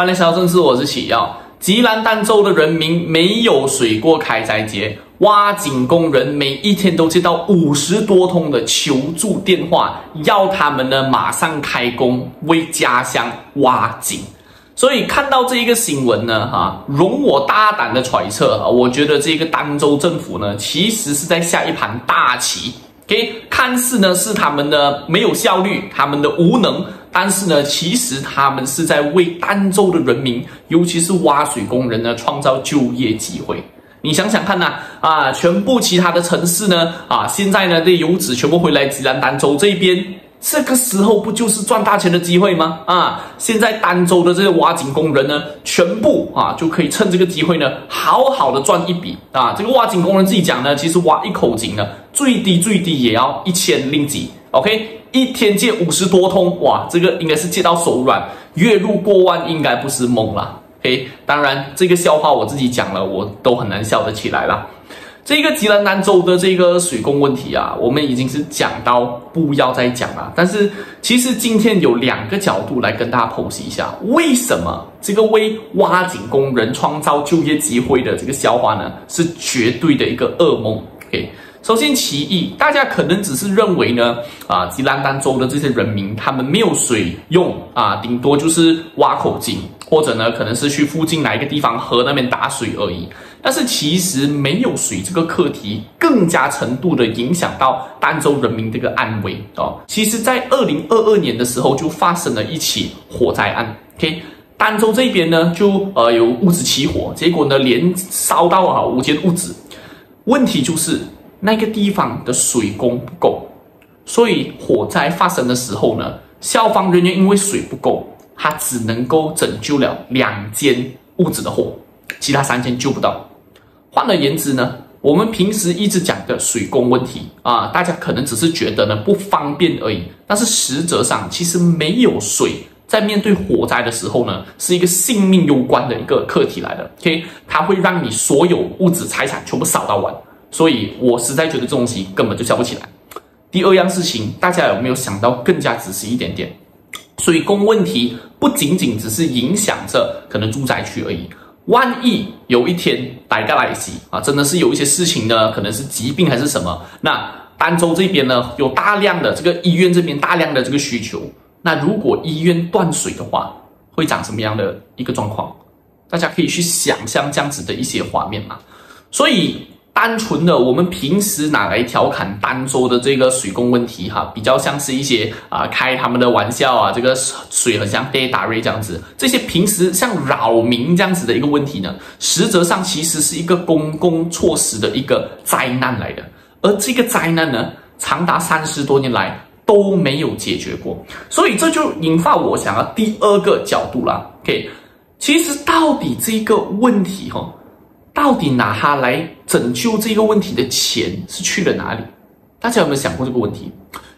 欢迎来到正事，我是启耀。吉兰丹州的人民没有水过开斋节，挖井工人每一天都接到五十多通的求助电话，要他们呢马上开工为家乡挖井。所以看到这一个新闻呢，哈，容我大胆的揣测啊，我觉得这个丹州政府呢，其实是在下一盘大棋。OK，看似呢是他们的没有效率，他们的无能。但是呢，其实他们是在为儋州的人民，尤其是挖水工人呢，创造就业机会。你想想看呐，啊，全部其他的城市呢，啊，现在呢，这游子全部回来吉兰丹州这边，这个时候不就是赚大钱的机会吗？啊，现在儋州的这些挖井工人呢，全部啊，就可以趁这个机会呢，好好的赚一笔啊。这个挖井工人自己讲呢，其实挖一口井呢，最低最低也要一千令吉，OK。一天借五十多通，哇，这个应该是借到手软，月入过万应该不是梦了。嘿，当然这个笑话我自己讲了，我都很难笑得起来了。这个吉兰丹州的这个水工问题啊，我们已经是讲到不要再讲了。但是其实今天有两个角度来跟大家剖析一下，为什么这个为挖井工人创造就业机会的这个笑话呢，是绝对的一个噩梦。OK。首先，其一，大家可能只是认为呢，啊，吉兰丹州的这些人民他们没有水用啊，顶多就是挖口井，或者呢，可能是去附近哪一个地方河那边打水而已。但是其实没有水这个课题，更加程度的影响到儋州人民这个安危哦。其实，在二零二二年的时候，就发生了一起火灾案。OK，儋州这边呢，就呃有物资起火，结果呢，连烧到啊五间屋子。问题就是。那个地方的水工不够，所以火灾发生的时候呢，消防人员因为水不够，他只能够拯救了两间屋子的火，其他三间救不到。换而言之呢，我们平时一直讲的水工问题啊，大家可能只是觉得呢不方便而已，但是实则上其实没有水，在面对火灾的时候呢，是一个性命攸关的一个课题来的。OK，它会让你所有物质财产全部扫到完。所以我实在觉得这东西根本就笑不起来。第二样事情，大家有没有想到更加仔细一点点？水工问题不仅仅只是影响着可能住宅区而已。万一有一天大家来袭啊，真的是有一些事情呢，可能是疾病还是什么？那儋州这边呢，有大量的这个医院这边大量的这个需求。那如果医院断水的话，会长什么样的一个状况？大家可以去想象这样子的一些画面嘛。所以。单纯的，我们平时拿来调侃儋州的这个水工问题，哈，比较像是一些啊开他们的玩笑啊，这个水很像被打瑞这样子，这些平时像扰民这样子的一个问题呢，实则上其实是一个公共措施的一个灾难来的，而这个灾难呢，长达三十多年来都没有解决过，所以这就引发我想要第二个角度了，OK，其实到底这个问题，哈。到底拿它来拯救这个问题的钱是去了哪里？大家有没有想过这个问题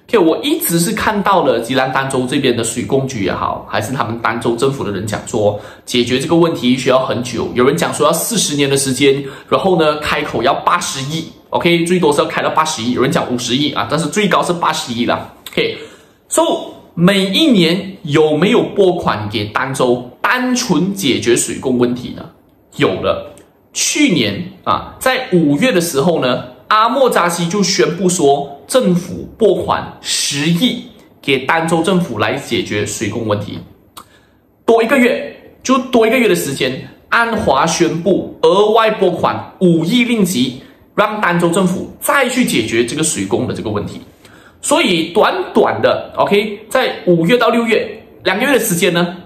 ？OK，我一直是看到了吉兰丹州这边的水工局也好，还是他们丹州政府的人讲说，解决这个问题需要很久。有人讲说要四十年的时间，然后呢开口要八十亿，OK，最多是要开到八十亿。有人讲五十亿啊，但是最高是八十亿了。OK，So 每一年有没有拨款给丹州单纯解决水工问题呢？有了。去年啊，在五月的时候呢，阿莫扎西就宣布说，政府拨款十亿给儋州政府来解决水工问题。多一个月，就多一个月的时间，安华宣布额外拨款五亿令吉，让儋州政府再去解决这个水工的这个问题。所以，短短的 OK，在五月到六月两个月的时间呢。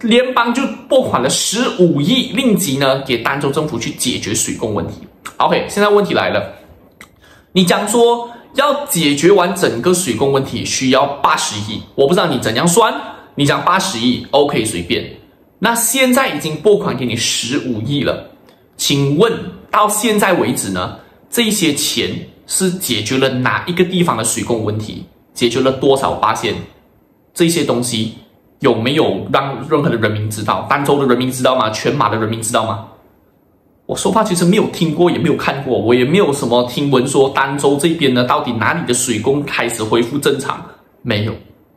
联邦就拨款了十五亿令吉呢，给儋州政府去解决水工问题。OK，现在问题来了，你讲说要解决完整个水工问题需要八十亿，我不知道你怎样算，你讲八十亿，OK 随便。那现在已经拨款给你十五亿了，请问到现在为止呢，这些钱是解决了哪一个地方的水工问题？解决了多少八线？这些东西？有没有让任何的人民知道？儋州的人民知道吗？全马的人民知道吗？我说话其实没有听过，也没有看过，我也没有什么听闻说儋州这边呢，到底哪里的水工开始恢复正常？没有。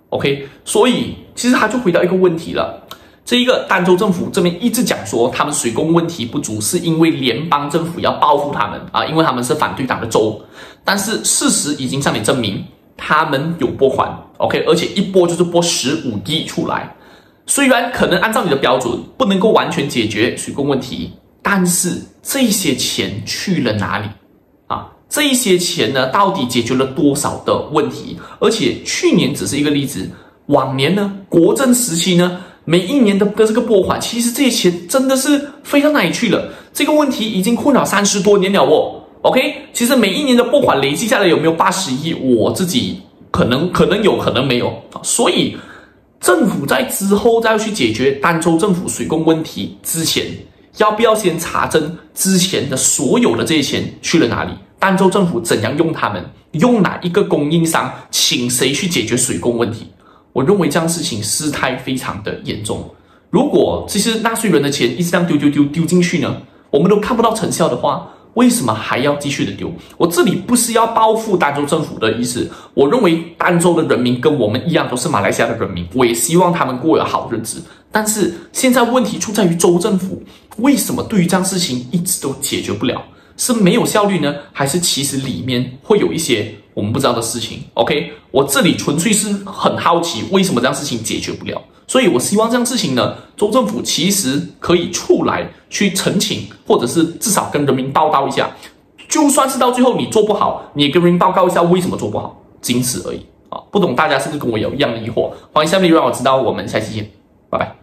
OK，所以其实他就回到一个问题了。这一个儋州政府这边一直讲说，他们水工问题不足，是因为联邦政府要报复他们啊，因为他们是反对党的州。但是事实已经向你证明，他们有拨款，OK，而且一拨就是拨十五亿出来。虽然可能按照你的标准不能够完全解决水供问题，但是这些钱去了哪里啊？这一些钱呢，到底解决了多少的问题？而且去年只是一个例子，往年呢，国政时期呢？每一年的的这个拨款，其实这些钱真的是飞到哪里去了？这个问题已经困扰三十多年了哦。OK，其实每一年的拨款累计下来有没有八十亿？我自己可能可能有可能没有啊。所以政府在之后再去解决儋州政府水供问题之前，要不要先查证之前的所有的这些钱去了哪里？儋州政府怎样用他们？用哪一个供应商？请谁去解决水供问题？我认为这样事情事态非常的严重。如果这些纳税人的钱一直这样丢丢丢丢进去呢，我们都看不到成效的话，为什么还要继续的丢？我这里不是要报复儋州政府的意思。我认为儋州的人民跟我们一样都是马来西亚的人民，我也希望他们过有好日子。但是现在问题出在于州政府，为什么对于这样事情一直都解决不了？是没有效率呢，还是其实里面会有一些？我们不知道的事情，OK，我这里纯粹是很好奇，为什么这样事情解决不了？所以我希望这样事情呢，州政府其实可以出来去澄清，或者是至少跟人民报告一下，就算是到最后你做不好，你也跟人民报告一下为什么做不好，仅此而已啊！不懂大家是不是跟我有一样的疑惑？欢迎下面留言让我知道，我们下期见，拜拜。